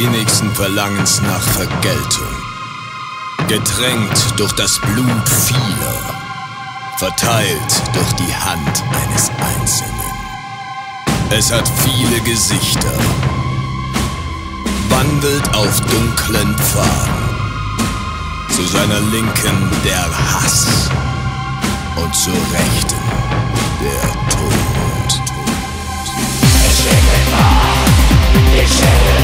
innigsten Verlangens nach Vergeltung. Getränkt durch das Blut vieler, verteilt durch die Hand eines Einzelnen. Es hat viele Gesichter, wandelt auf dunklen Pfaden. Zu seiner Linken der Hass und zur Rechten der Tod. Ich will